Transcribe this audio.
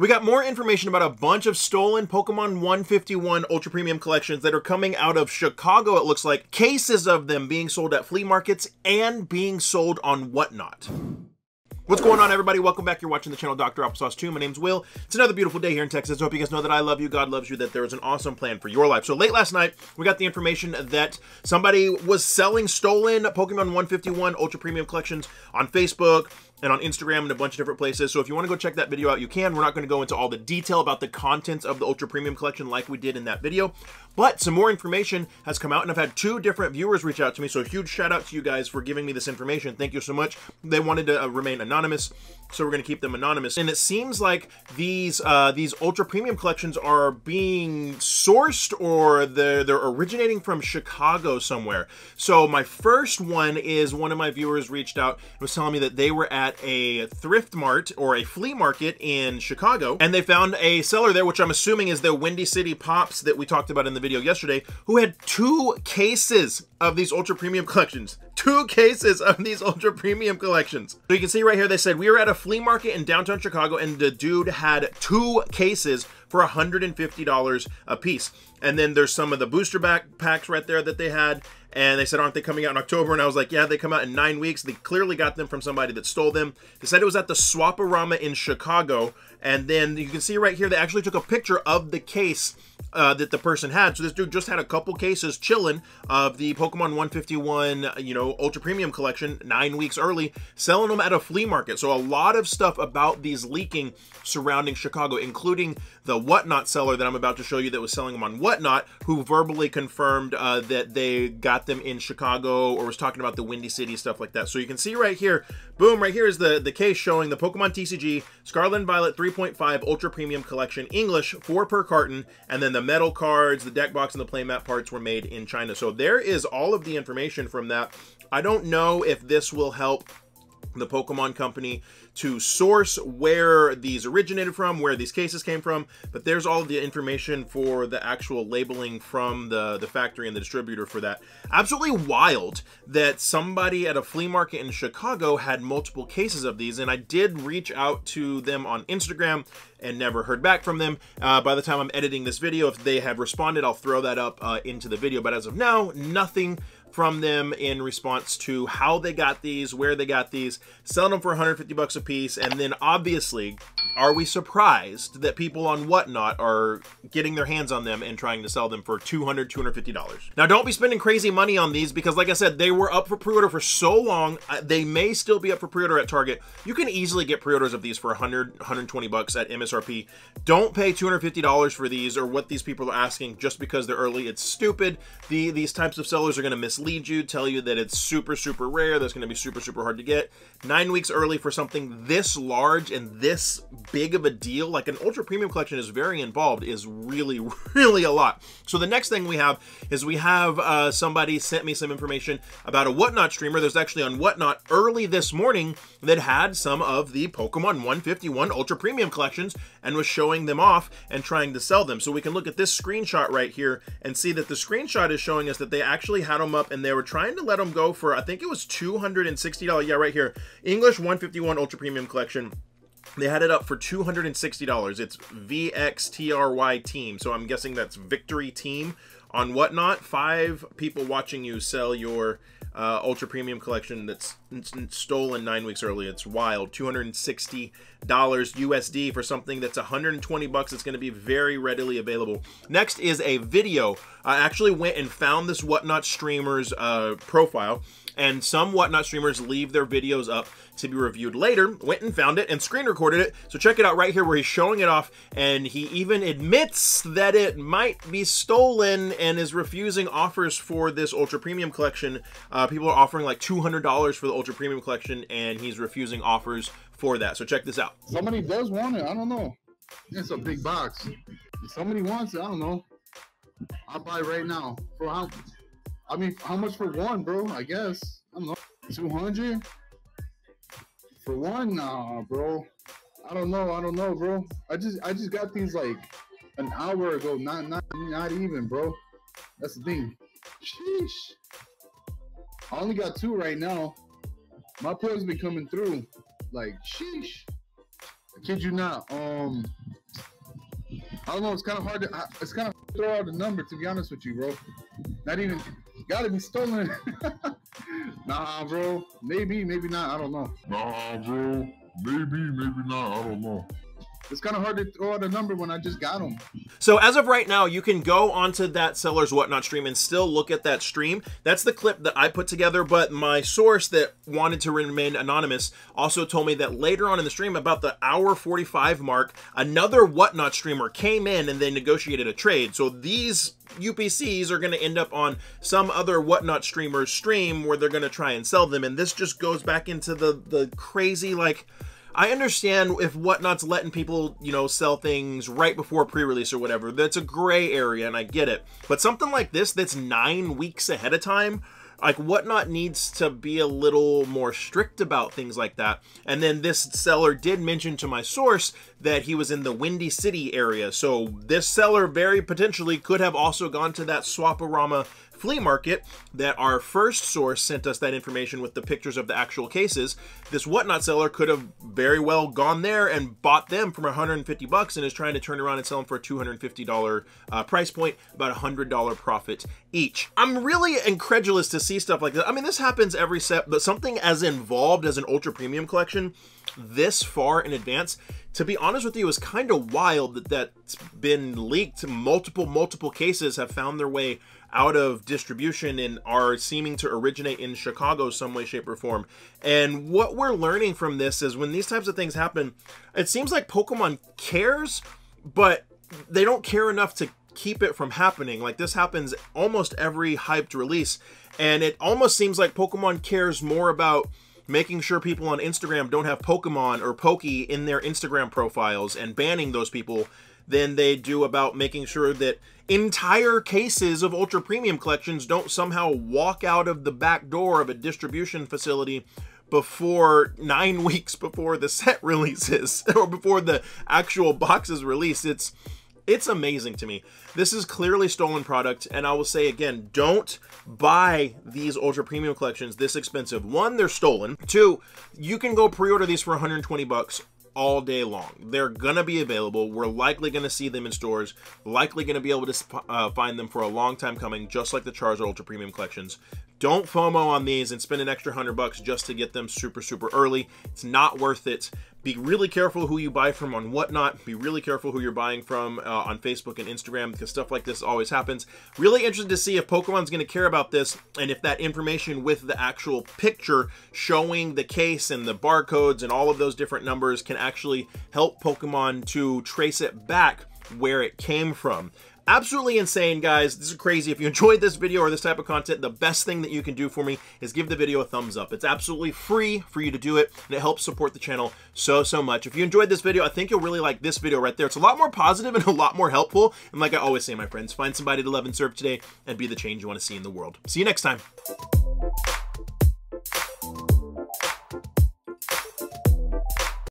We got more information about a bunch of stolen Pokemon 151 Ultra Premium collections that are coming out of Chicago, it looks like. Cases of them being sold at flea markets and being sold on Whatnot. What's going on, everybody? Welcome back. You're watching the channel Dr. Applesauce 2. My name's Will. It's another beautiful day here in Texas. I hope you guys know that I love you, God loves you, that there is an awesome plan for your life. So late last night, we got the information that somebody was selling stolen Pokemon 151 Ultra Premium collections on Facebook, and on Instagram and a bunch of different places. So if you want to go check that video out, you can. We're not going to go into all the detail about the contents of the Ultra Premium Collection like we did in that video, but some more information has come out, and I've had two different viewers reach out to me, so huge shout out to you guys for giving me this information. Thank you so much. They wanted to uh, remain anonymous, so we're going to keep them anonymous. And it seems like these uh, these Ultra Premium Collections are being sourced or they're, they're originating from Chicago somewhere. So my first one is one of my viewers reached out and was telling me that they were at at a thrift mart or a flea market in Chicago, and they found a seller there, which I'm assuming is the Windy City Pops that we talked about in the video yesterday, who had two cases of these ultra premium collections. Two cases of these ultra premium collections. So you can see right here, they said, we were at a flea market in downtown Chicago and the dude had two cases for $150 a piece. And then there's some of the booster backpacks right there that they had. And they said, aren't they coming out in October? And I was like, yeah, they come out in nine weeks. They clearly got them from somebody that stole them. They said it was at the Swap-O-Rama in Chicago. And then you can see right here, they actually took a picture of the case uh, that the person had. So this dude just had a couple cases chilling of the Pokemon 151, you know, Ultra Premium collection nine weeks early, selling them at a flea market. So a lot of stuff about these leaking surrounding Chicago, including the Whatnot seller that I'm about to show you that was selling them on Whatnot, who verbally confirmed uh, that they got them in Chicago or was talking about the Windy City, stuff like that. So you can see right here, boom, right here is the, the case showing the Pokemon TCG Scarlet and Violet 3.5 Ultra Premium Collection English, four per carton, and then the metal cards, the deck box, and the playmat parts were made in China. So there is all of the information from that. I don't know if this will help the Pokemon Company to source where these originated from, where these cases came from, but there's all the information for the actual labeling from the, the factory and the distributor for that. Absolutely wild that somebody at a flea market in Chicago had multiple cases of these, and I did reach out to them on Instagram and never heard back from them. Uh, by the time I'm editing this video, if they have responded, I'll throw that up uh, into the video, but as of now, nothing from them in response to how they got these, where they got these, selling them for 150 bucks a piece, and then obviously, are we surprised that people on Whatnot are getting their hands on them and trying to sell them for 200 $250? Now, don't be spending crazy money on these because, like I said, they were up for pre-order for so long. Uh, they may still be up for pre-order at Target. You can easily get pre-orders of these for 100 120 bucks at MSRP. Don't pay $250 for these or what these people are asking just because they're early. It's stupid. The These types of sellers are going to miss mislead you, tell you that it's super, super rare, that's going to be super, super hard to get. Nine weeks early for something this large and this big of a deal, like an ultra premium collection is very involved, is really, really a lot. So the next thing we have is we have uh, somebody sent me some information about a Whatnot streamer. There's actually on Whatnot early this morning that had some of the Pokemon 151 Ultra Premium collections and was showing them off and trying to sell them. So we can look at this screenshot right here and see that the screenshot is showing us that they actually had them up and they were trying to let them go for, I think it was $260. Yeah, right here. English 151 Ultra Premium Collection. They had it up for $260. It's VXTRY Team, so I'm guessing that's Victory Team on Whatnot. Five people watching you sell your uh, ultra premium collection that's stolen nine weeks early. It's wild. $260 USD for something that's 120 bucks. It's going to be very readily available. Next is a video. I actually went and found this Whatnot streamer's uh, profile and some Whatnot streamers leave their videos up to be reviewed later. Went and found it and screen recorded it. So check it out right here where he's showing it off and he even admits that it might be stolen and is refusing offers for this Ultra Premium collection. Uh, people are offering like $200 for the Ultra Premium collection and he's refusing offers for that. So check this out. Somebody does want it. I don't know. It's a big box. If somebody wants it. I don't know. I'll buy right now. For how I mean, how much for one, bro? I guess. I don't know. 200? For one? Nah, bro. I don't know. I don't know, bro. I just I just got these like an hour ago. Not not not even, bro. That's the thing. Sheesh. I only got two right now. My pills been coming through. Like, sheesh. I kid you not. Um, I don't know. It's kind of hard to. uh, It's kind of throw out a number to be honest with you, bro. Not even. Gotta be stolen. nah, bro. Maybe, maybe not. I don't know. Nah, bro. Maybe, maybe not. I don't know. It's kind of hard to throw out a number when I just got them. So as of right now, you can go onto that seller's whatnot stream and still look at that stream. That's the clip that I put together, but my source that wanted to remain anonymous also told me that later on in the stream, about the hour 45 mark, another whatnot streamer came in and they negotiated a trade. So these UPCs are going to end up on some other whatnot streamer's stream where they're going to try and sell them. And this just goes back into the the crazy like I understand if whatnot's letting people, you know, sell things right before pre-release or whatever. That's a gray area and I get it. But something like this that's 9 weeks ahead of time, like whatnot needs to be a little more strict about things like that. And then this seller did mention to my source that he was in the Windy City area. So this seller very potentially could have also gone to that Swap-O-Rama flea market that our first source sent us that information with the pictures of the actual cases. This whatnot seller could have very well gone there and bought them from 150 bucks and is trying to turn around and sell them for a $250 uh, price point, about a $100 profit each. I'm really incredulous to see stuff like that. I mean, this happens every set, but something as involved as an ultra premium collection this far in advance, to be honest with you, is kind of wild that that's been leaked. Multiple, multiple cases have found their way out of distribution and are seeming to originate in Chicago some way, shape, or form. And what we're learning from this is when these types of things happen, it seems like Pokemon cares, but they don't care enough to keep it from happening. Like this happens almost every hyped release, and it almost seems like Pokemon cares more about making sure people on Instagram don't have Pokemon or Pokey in their Instagram profiles and banning those people than they do about making sure that entire cases of ultra premium collections don't somehow walk out of the back door of a distribution facility before nine weeks before the set releases or before the actual box is released. It's it's amazing to me. This is clearly stolen product, and I will say again, don't buy these ultra premium collections this expensive. One, they're stolen. Two, you can go pre-order these for 120 bucks all day long. They're gonna be available. We're likely gonna see them in stores. Likely gonna be able to uh, find them for a long time coming, just like the Charizard Ultra Premium collections. Don't FOMO on these and spend an extra hundred bucks just to get them super, super early. It's not worth it. Be really careful who you buy from on whatnot. Be really careful who you're buying from uh, on Facebook and Instagram because stuff like this always happens. Really interested to see if Pokemon's going to care about this and if that information with the actual picture showing the case and the barcodes and all of those different numbers can actually help Pokemon to trace it back where it came from absolutely insane guys. This is crazy. If you enjoyed this video or this type of content the best thing that you can do for me is give the video a thumbs up. It's absolutely free for you to do it and it helps support the channel so so much. If you enjoyed this video i think you'll really like this video right there. It's a lot more positive and a lot more helpful and like i always say my friends find somebody to love and serve today and be the change you want to see in the world. See you next time